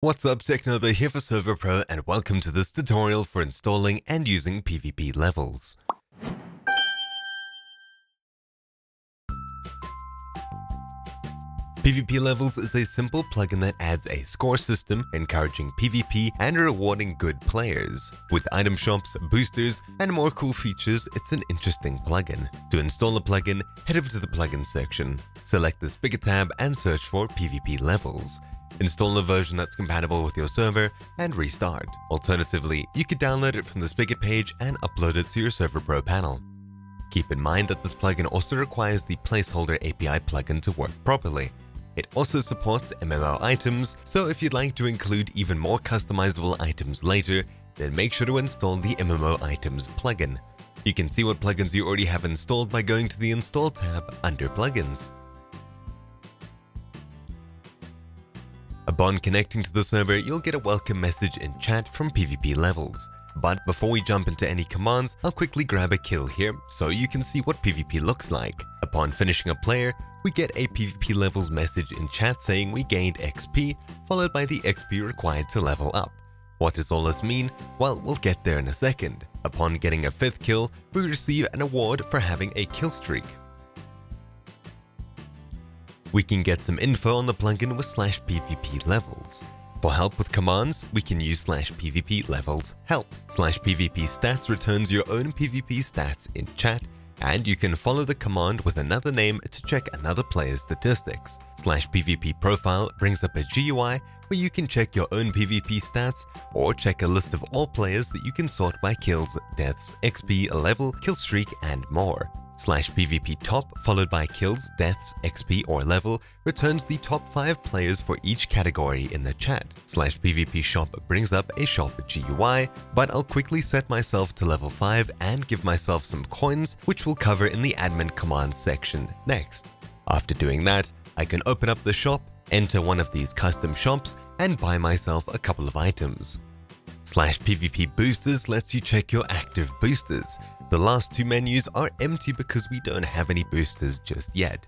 What's up Technobo here for Server Pro and welcome to this tutorial for installing and using PvP levels. PvP Levels is a simple plugin that adds a score system encouraging PvP and rewarding good players. With item shops, boosters, and more cool features, it's an interesting plugin. To install a plugin, head over to the plugin section, select the Spigot tab and search for PvP Levels. Install a version that's compatible with your server, and restart. Alternatively, you could download it from the Spigot page and upload it to your Server Pro panel. Keep in mind that this plugin also requires the Placeholder API plugin to work properly. It also supports MMO items, so if you'd like to include even more customizable items later, then make sure to install the MMO items plugin. You can see what plugins you already have installed by going to the Install tab under Plugins. Upon connecting to the server, you'll get a welcome message in chat from PvP levels. But before we jump into any commands, I'll quickly grab a kill here so you can see what PvP looks like. Upon finishing a player, we get a PvP levels message in chat saying we gained XP, followed by the XP required to level up. What does all this mean? Well, we'll get there in a second. Upon getting a 5th kill, we receive an award for having a kill streak. We can get some info on the plugin with slash PvP levels. For help with commands, we can use slash PvP levels help. Slash PvP stats returns your own PvP stats in chat, and you can follow the command with another name to check another player's statistics. Slash PvP profile brings up a GUI where you can check your own PvP stats or check a list of all players that you can sort by kills, deaths, XP, level, kill streak, and more slash PvP top followed by kills, deaths, XP, or level returns the top 5 players for each category in the chat. Slash PvP shop brings up a shop GUI, but I'll quickly set myself to level 5 and give myself some coins, which we'll cover in the admin command section next. After doing that, I can open up the shop, enter one of these custom shops, and buy myself a couple of items. Slash PvP boosters lets you check your active boosters, the last two menus are empty because we don't have any boosters just yet.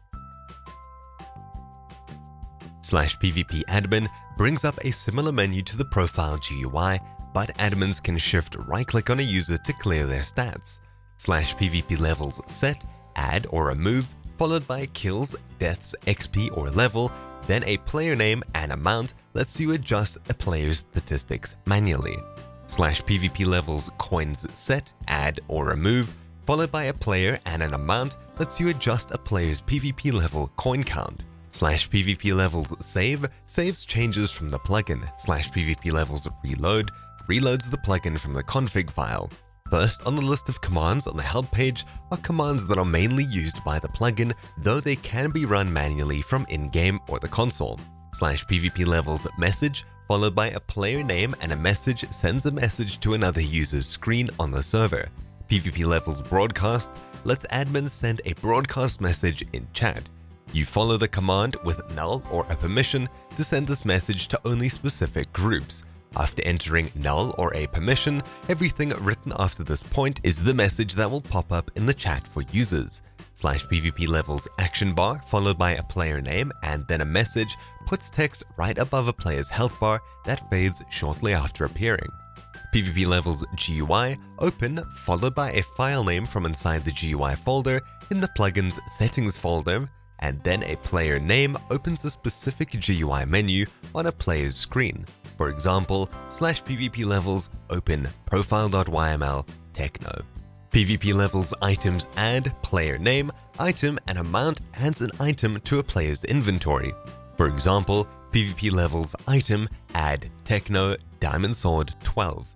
Slash PvP admin brings up a similar menu to the profile GUI, but admins can shift right-click on a user to clear their stats. Slash PvP levels set, add or remove, followed by kills, deaths, XP or level, then a player name and amount lets you adjust a player's statistics manually slash PvP levels coins set, add, or remove, followed by a player and an amount lets you adjust a player's PvP level coin count. Slash PvP levels save saves changes from the plugin. Slash PvP levels reload reloads the plugin from the config file. First on the list of commands on the help page are commands that are mainly used by the plugin, though they can be run manually from in-game or the console. Slash PvP levels message followed by a player name and a message sends a message to another user's screen on the server. PvP levels broadcast lets admins send a broadcast message in chat. You follow the command with null or a permission to send this message to only specific groups. After entering null or a permission, everything written after this point is the message that will pop up in the chat for users slash PvP levels action bar followed by a player name and then a message puts text right above a player's health bar that fades shortly after appearing. PvP levels GUI open followed by a file name from inside the GUI folder in the plugin's settings folder and then a player name opens a specific GUI menu on a player's screen. For example, slash PvP levels open profile.yml techno. PvP levels items add player name, item, and amount adds an item to a player's inventory. For example, PvP levels item add Techno Diamond Sword 12.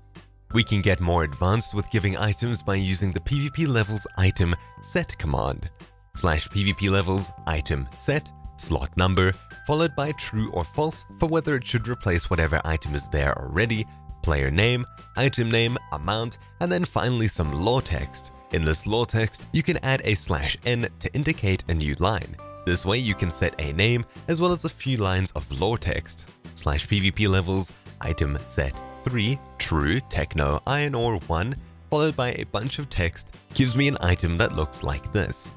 We can get more advanced with giving items by using the PvP levels item set command. Slash PvP levels item set slot number followed by true or false for whether it should replace whatever item is there already player name, item name, amount, and then finally some lore text. In this lore text, you can add a slash n to indicate a new line. This way you can set a name as well as a few lines of lore text. Slash PvP levels, item set 3, true, techno, iron ore 1, followed by a bunch of text, gives me an item that looks like this.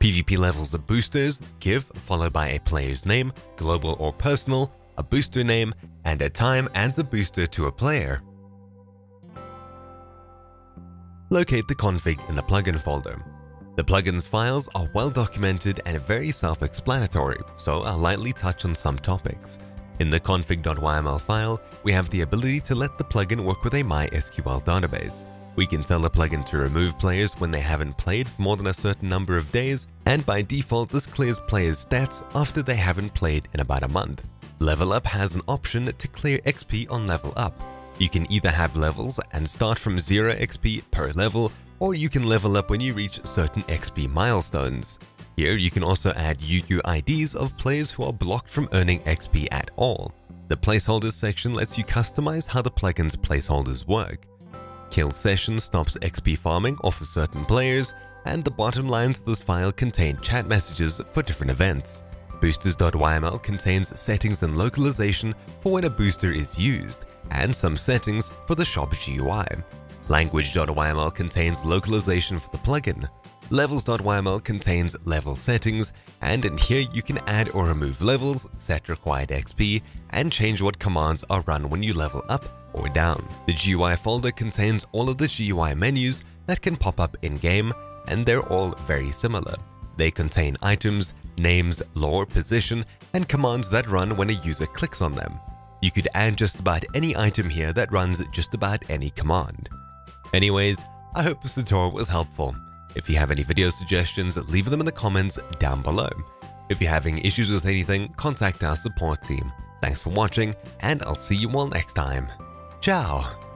PvP levels of boosters, give, followed by a player's name, global or personal, a booster name, and a time adds a booster to a player. Locate the config in the plugin folder. The plugins files are well documented and very self-explanatory, so I'll lightly touch on some topics. In the config.yml file, we have the ability to let the plugin work with a MySQL database. We can tell the plugin to remove players when they haven't played for more than a certain number of days, and by default this clears players' stats after they haven't played in about a month. Level Up has an option to clear XP on Level Up. You can either have levels and start from 0 XP per level, or you can level up when you reach certain XP milestones. Here you can also add UUIDs of players who are blocked from earning XP at all. The placeholders section lets you customize how the plugin's placeholders work. Kill session stops XP farming off of certain players, and the bottom lines of this file contain chat messages for different events. Boosters.yml contains settings and localization for when a booster is used, and some settings for the shop GUI. Language.yml contains localization for the plugin. Levels.yml contains level settings, and in here you can add or remove levels, set required XP, and change what commands are run when you level up or down. The GUI folder contains all of the GUI menus that can pop up in-game, and they're all very similar. They contain items, names, lore, position, and commands that run when a user clicks on them. You could add just about any item here that runs just about any command. Anyways, I hope this tutorial was helpful. If you have any video suggestions, leave them in the comments down below. If you're having issues with anything, contact our support team. Thanks for watching, and I'll see you all next time. Ciao!